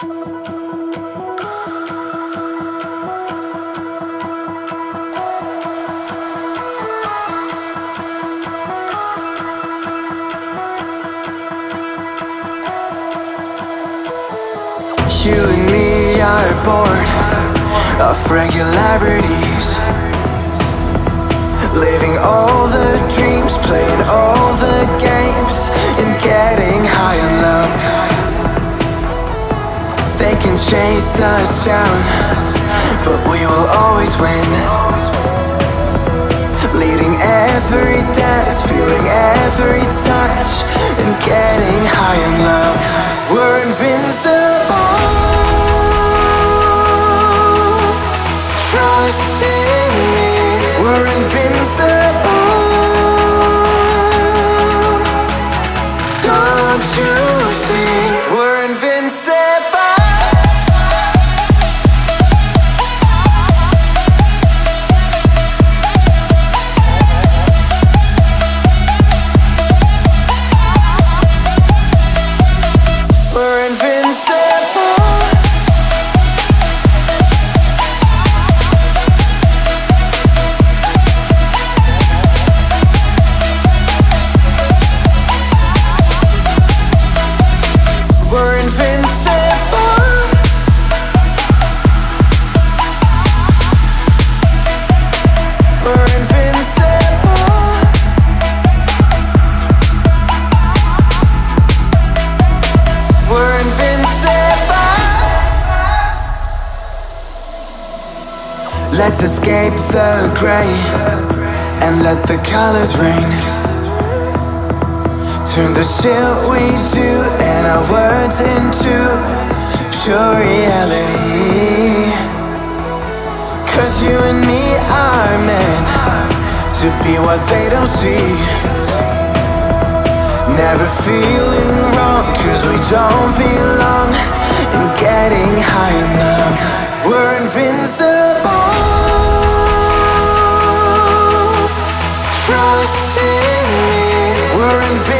You and me are bored of regularities Living all the chase us down But we will always win. Leading every dance, feeling every touch And getting high in love. We're invincible. Trust in me. We're invincible Let's escape the gray And let the colors rain. Turn the shit we do and our words into pure reality. Cause you and me are meant to be what they don't see. Never feeling wrong cause we don't belong Trust in